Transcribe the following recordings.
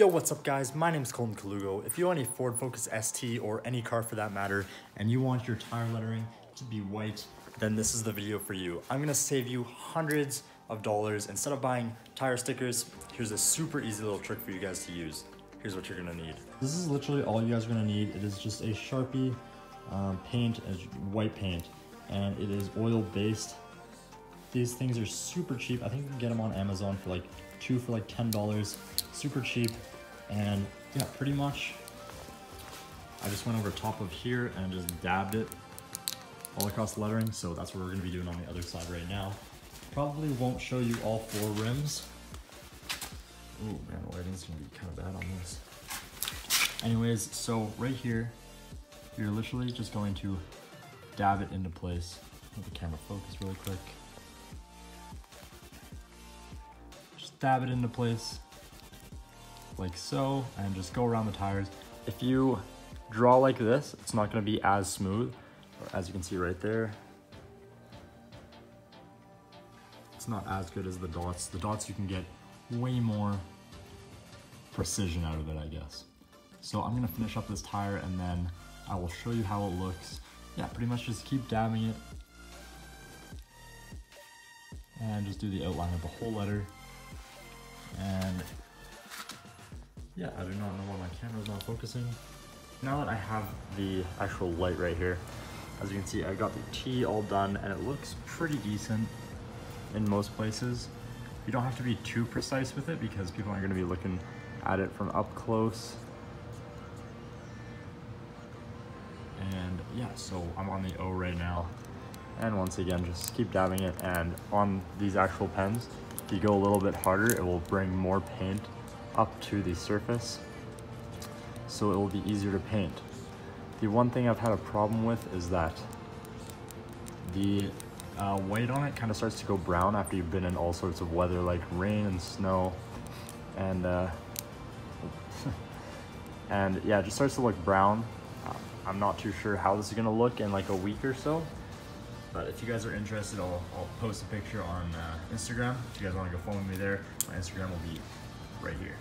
Yo, what's up guys? My name is Colton Colugo. If you own a Ford Focus ST or any car for that matter, and you want your tire lettering to be white, then this is the video for you. I'm gonna save you hundreds of dollars. Instead of buying tire stickers, here's a super easy little trick for you guys to use. Here's what you're gonna need. This is literally all you guys are gonna need. It is just a Sharpie um, paint, as white paint, and it is oil based. These things are super cheap. I think you can get them on Amazon for like two for like $10. Super cheap. And yeah, pretty much I just went over top of here and just dabbed it all across the lettering. So that's what we're gonna be doing on the other side right now. Probably won't show you all four rims. Oh man, the lighting's gonna be kind of bad on this. Anyways, so right here, you're literally just going to dab it into place. Let the camera focus really quick. Just dab it into place like so and just go around the tires. If you draw like this, it's not gonna be as smooth. As you can see right there, it's not as good as the dots. The dots you can get way more precision out of it, I guess. So I'm gonna finish up this tire and then I will show you how it looks. Yeah, pretty much just keep dabbing it and just do the outline of the whole letter. And yeah, I do not know why my camera's not focusing. Now that I have the actual light right here, as you can see, I got the T all done and it looks pretty decent in most places. You don't have to be too precise with it because people aren't gonna be looking at it from up close. And yeah, so I'm on the O right now. And once again, just keep dabbing it. And on these actual pens, if you go a little bit harder, it will bring more paint up to the surface so it will be easier to paint. The one thing I've had a problem with is that the uh, white on it kind of starts to go brown after you've been in all sorts of weather like rain and snow and uh, and yeah it just starts to look brown I'm not too sure how this is gonna look in like a week or so but if you guys are interested I'll, I'll post a picture on uh, Instagram. If you guys want to go follow me there my Instagram will be right here.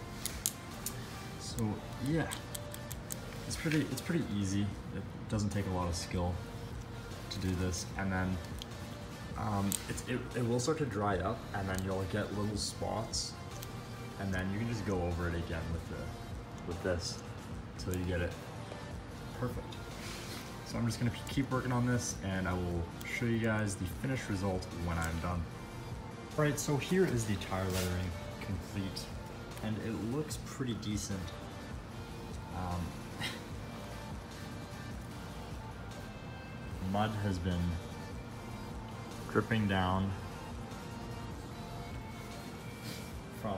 So yeah. It's pretty it's pretty easy. It doesn't take a lot of skill to do this. And then um, it, it, it will start to dry up and then you'll get little spots. And then you can just go over it again with the with this until you get it perfect so I'm just gonna keep working on this and I will show you guys the finished result when I'm done. All right so here is the tire lettering complete and it looks pretty decent. Um, mud has been dripping down from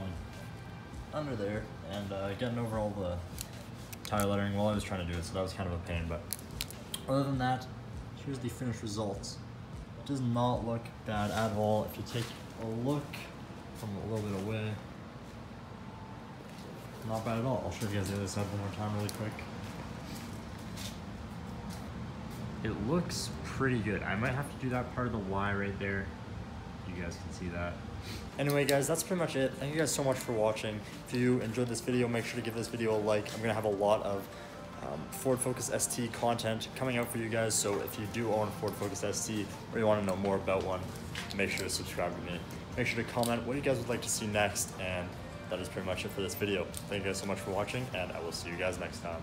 under there and uh, getting over all the tire lettering while I was trying to do it, so that was kind of a pain, but other than that, here's the finished results. It does not look bad at all. If you take a look from a little bit away, not bad at all. I'll show you guys the other side one more time really quick. It looks pretty good. I might have to do that part of the Y right there. You guys can see that. Anyway guys, that's pretty much it. Thank you guys so much for watching. If you enjoyed this video, make sure to give this video a like. I'm gonna have a lot of um, Ford Focus ST content coming out for you guys. So if you do own a Ford Focus ST or you wanna know more about one, make sure to subscribe to me. Make sure to comment what you guys would like to see next and that is pretty much it for this video. Thank you guys so much for watching and I will see you guys next time.